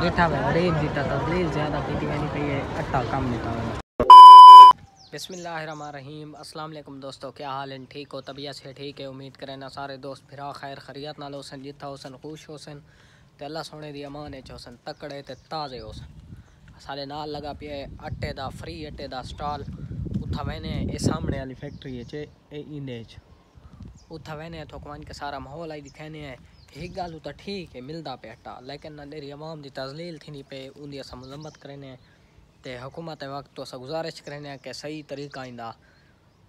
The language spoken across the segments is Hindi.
डिठा वे गरीब दी तजलील ज़्यादा की मैंने पे ये अट्टा कम था बिस्मिल्लाहिर्रहमानिर्रहीम अस्सलाम वालेकुम दोस्तों क्या हाल है ठीक हो तबीयत से ठीक है उम्मीद करें ना सारे दोस्त फिरा खैर खरीत नाल होसन जिथा होसन खुश होसन ते अल्लाह सोने दी अमान च होसन तकड़े ते ताज़े होसन सारे नाल लगा पे आटे का फ्री आटे का स्टॉल उत्था मैंने ये सामने वाली फैक्ट्री ए इंदे उत्था मैंने थोकवान के सारा माहौल आई दिखाने है एक गल तो ठीक है मिलता पे आटा, लेकिन ना मेरी अवाम की तजलील थी पे उनकी अस मजम्मत करें ते हुकूमत वक्त तो अस गुजारिश करें कि सही तरीका इंदा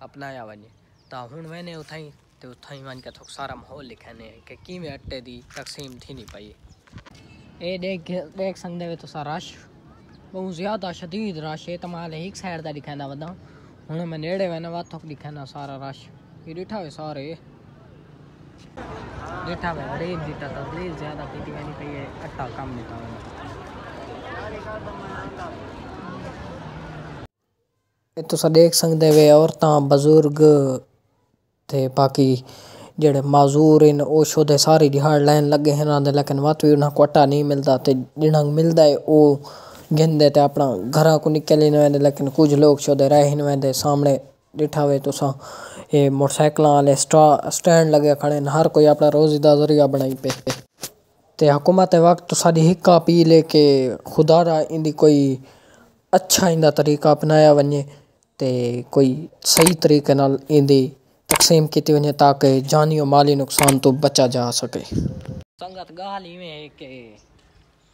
अपनाया वने तो हूँ मैंने उथाई तो वन के थोक सारा माहौल लिखाने कि किमें आटे की तकसीम थी पई ये देख देख सकते हो तुसा रश, बहुत ज़्यादा शदीद रश है तो मैं एक साइड का दिखाना वदा हूँ मैं नेड़े वैना वा थोक दिखाना सारा रश। ये डिठा वे सारे। डिठा वे गरीब दी तजलील ज़्यादा की मैंने पे ये अट्टा कम नहीं था ਇਹ ਤੁਸੀਂ ਦੇਖ ਸਕਦੇ ਵੇ ਔਰਤਾਂ ਬਜ਼ੁਰਗ ਤੇ ਬਾਕੀ ਜਿਹੜੇ ਮਾਜ਼ੂਰ ਹਨ ਉਹ ਸ਼ੋਦੇ ਸਾਰੀ ਦਿਹਾੜ ਲੈਣ ਲੱਗੇ ਹਨ ਆਂਦੇ ਲੇਕਿਨ ਵਤ ਵੀ ਉਹਨਾਂ ਕੋਟਾ ਨਹੀਂ ਮਿਲਦਾ ਤੇ ਜਿਹੜਾ ਮਿਲਦਾ ਹੈ ਉਹ ਗਿੰਦੇ ਤੇ ਆਪਣਾ ਘਰਾਂ ਕੋ ਨਿਕਲੇ ਨੇ ਲੇਕਿਨ ਕੁਝ ਲੋਕ ਸ਼ੋਦੇ ਰਹੇ ਨੇ ਵੰਦੇ ਸਾਹਮਣੇ डिठा हुए तुसा ये मोटरसाइकिल वाले स्टैंड लगे खड़े हर कोई अपना रोजी ज़रिया बनाई पे। ते हुकूमत वक्त सारी हिक्का अपील है कि खुदा इंदी कोई अच्छा इंदा तरीका अपनाया वने ते कोई सही तरीके नाल इंदी तकसीम की वने ताकि जानी और माली नुकसान तो बचा जा सके। संगत गाल इवें है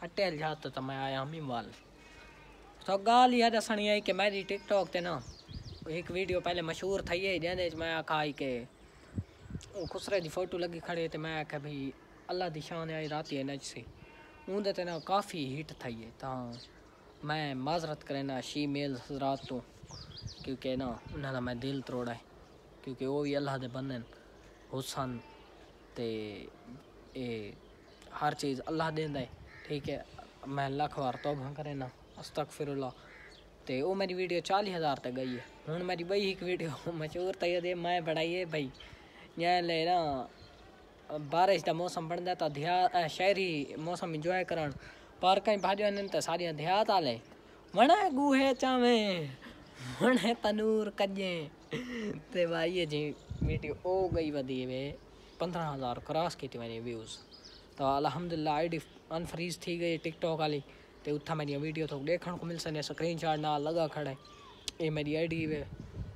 अटेल जात तो मैं आया हम वाल तो गाल यह दसनी है कि मेरी टिकटॉक ना एक वीडियो पहले मशहूर थी है जैसे मैं आखा आई के खुसरे की फ़ोटो लगी खड़े तो मैं आख्या भाई अल्लाह की शान आई रात नच से। उनके ते ना काफ़ी हिट थी है तो मैं माजरत करें ना शी मेल रात तो क्योंकि ना उन्होंने मैं दिल त्रोड़ा है, क्योंकि वो भी अल्लाह के बंदे हुसन ते ए हर चीज़ अल्लाह देंदा है। ठीक है, मैं लख बार तोबा करें ना अस्तक फिर ਤੇ ਉਹ ਮੇਰੀ ਵੀਡੀਓ 40000 ਤੱਕ ਗਈ ਹੈ ਹੁਣ ਮੇਰੀ ਬਈ ਇੱਕ ਵੀਡੀਓ ਮਸ਼ਹੂਰ ਤਈ ਦੇ ਮੈਂ ਬਣਾਈ ਹੈ ਭਾਈ ਜਾਂ ਲੈ ਨਾ ਬਾਰਿਸ਼ ਦਾ ਮੌਸਮ ਬਣਦਾ ਤਾਂ ਧਿਆ ਸ਼ਹਿਰੀ ਮੌਸਮ ਇੰਜੋਏ ਕਰਨ ਪਾਰਕਾਂ ਭਾਜੋ ਨੇ ਤਾਂ ਸਾਰੀਆਂ ਧਿਆਤ ਆਲੇ ਵਣਾ ਗੂਹੇ ਚਾਵੇਂ ਵਣੇ ਤਨੂਰ ਕੱਜੇ ਤੇ ਭਾਈ ਇਹ ਜੀ ਵੀਡੀਓ ਉਹ ਗਈ ਵਧੀ ਵੇ 15000 ਕ੍ਰਾਸ ਕੀਤੀ ਮੈਨੇ ਵਿਊਜ਼ ਤਾਂ ਅਲਹਮਦੁਲਿਲਾ ਆਈਡੀ ਅਨਫਰੀਜ਼ थी गई टिकटॉक वाली तो उत्था मेरी वीडियो तो देखने को मिल सकने स्क्रीन शॉट ना लगा खड़े ये मेरी आई डी वे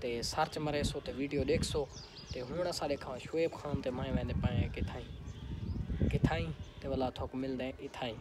तो सर्च मरे सो तो वीडियो देख सो। तो हूँ असा देखा शुएब खान तो मैं मैंने पाए किथाई किथाई तो वाला थोक मिलते इथाई